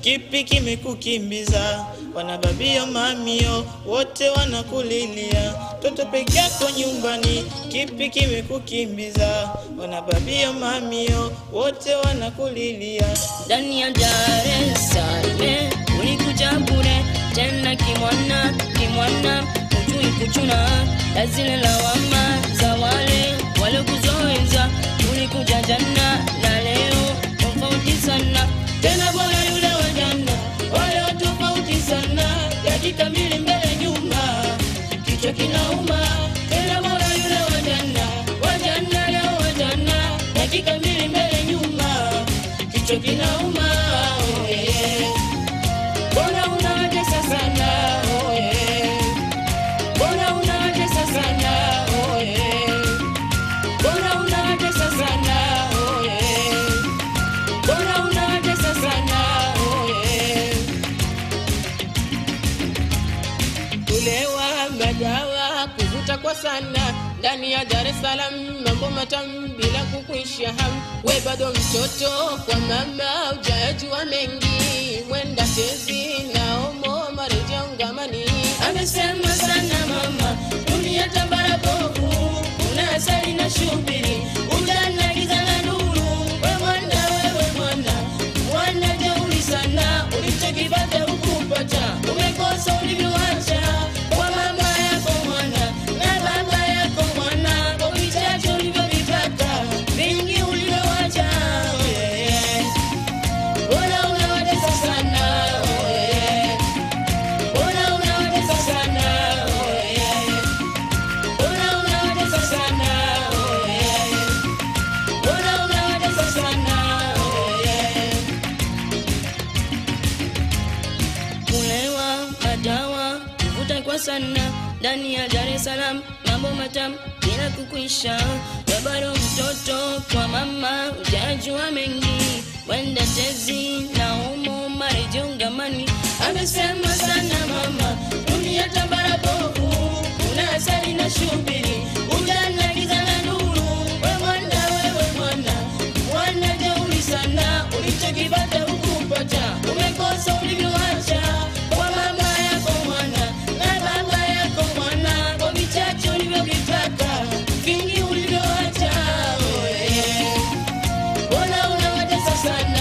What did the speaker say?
kipi kimekukimbiza? Wanababio mamio wote wanakulilia, toto peke yako nyumbani, kipi kimekukimbiza? Wanababio mamio wote wanakulilia. ndani ya Dar es Salaam ulikuja bure tena kimwana kimwana, hujui kuchuna na zile lawama za wale waliokuzoeza. Ulikuja jana na leo tofauti sana, tena bora jana, dakika nyuma. Kinauma kulewa kwa sana ndani ya Dar es Salaam, mambo matamu bila kukwisha hamu. We bado mtoto kwa mama, ujayajua mengi, mwenda tezi na omo marejea ungamani. Amesema sana mama, dunia tambara bovu, una asali na shubiri, ujana. We mwana, wewe mwana, mwana jeuri sana, ulichokipata kulewa, madawa, kuvuta kwa sana ndani ya Dar es Salaam, mambo matamu bila kukwisha. Bado mtoto kwa mama, ujajua mengi, wenda tezi na umo marejeungamani, amesema sana ulivyovitaka vingi ulivyoacha, ona unawatesa sana